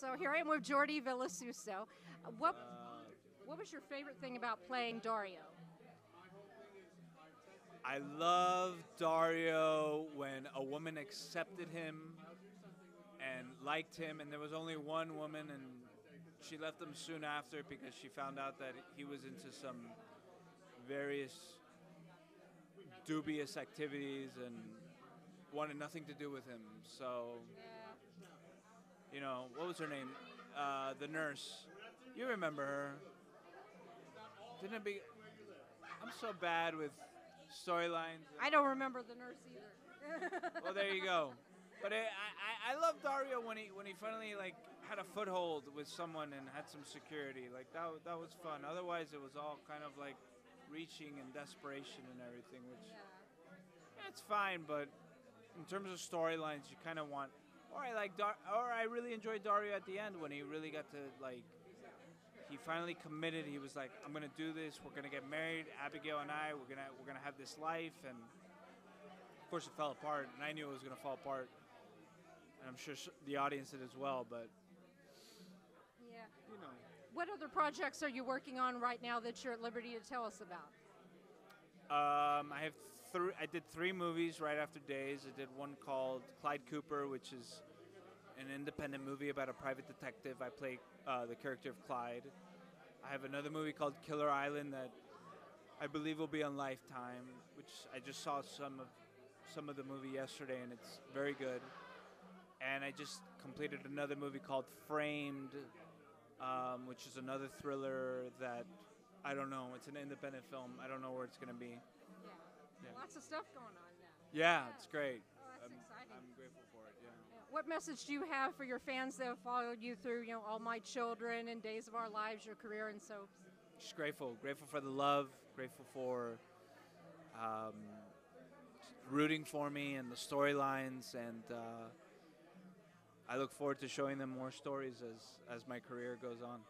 So here I am with Jordi Vilasuso. What what was your favorite thing about playing Dario? I love Dario when a woman accepted him and liked him, and there was only one woman, and she left him soon after because she found out that he was into some various dubious activities and wanted nothing to do with him. So, you know, what was her name? Uh, the nurse. You remember her? Didn't it be? I'm so bad with storylines. I don't remember the nurse either. well, there you go. But I, I, I love Dario when he when he finally like had a foothold with someone and had some security. Like that that was fun. Otherwise, it was all kind of like reaching and desperation and everything, which yeah, it's fine. But in terms of storylines, you kind of want. Or I like Dar- or I really enjoyed Dario at the end when he really got to like. He finally committed. He was like, "I'm gonna do this. We're gonna get married. Abigail and I. We're gonna we're gonna have this life." And of course, it fell apart, and I knew it was gonna fall apart. And I'm sure the audience did as well. But yeah. you know, What other projects are you working on right now that you're at liberty to tell us about? Um, I have three. I did three movies right after Days. I did one called Clyde Cooper, which is an independent movie about a private detective. I play uh, the character of Clyde. I have another movie called Killer Island that I believe will be on Lifetime, which I just saw some of some of the movie yesterday, and it's very good. And I just completed another movie called Framed, um, which is another thriller that I don't know. It's an independent film. I don't know where it's going to be. Yeah. Yeah. Lots of stuff going on now. Yeah, it's great. Oh, that's I'm, exciting. I'm grateful for it. Yeah. What message do you have for your fans that have followed you through, you know, All My Children and Days of Our Lives, your career and soaps? Just grateful. Grateful for the love. Grateful for um, rooting for me and the storylines, and uh, I look forward to showing them more stories as as my career goes on.